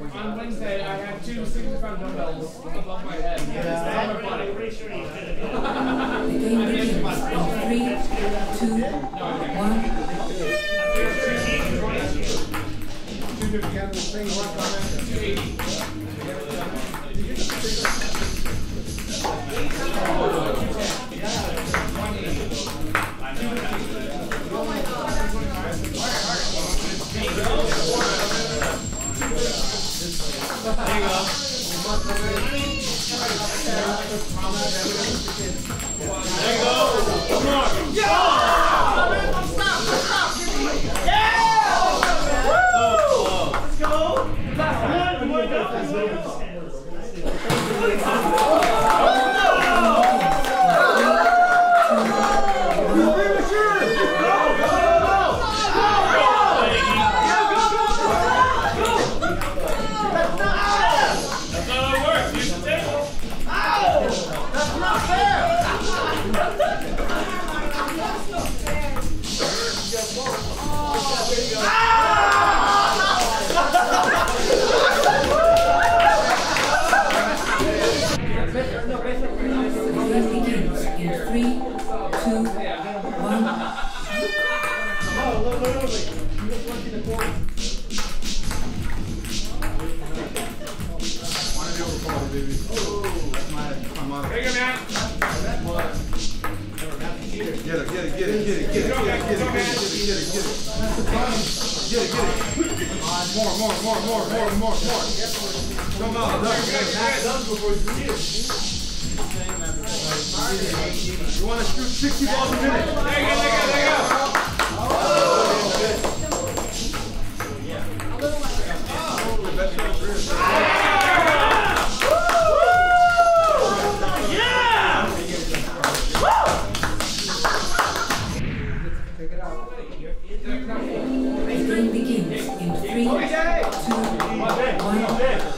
on Wednesday, I had two 65 pound dumbbells above my head. Yeah. It's not body. Sure you the game begins in 2, There you go. One more. Yeah! More, more, more, more, more, more, more. Come on. You want to shoot 60 balls a minute? There you go, there you go, there you go. The game begins in three, two, one.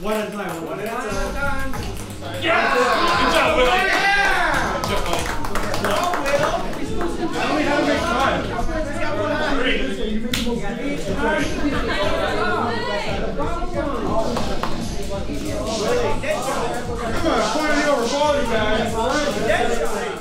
One at a time. One at a time. Good job, Willie. Good job, buddy. Come on, point it over 40, guys.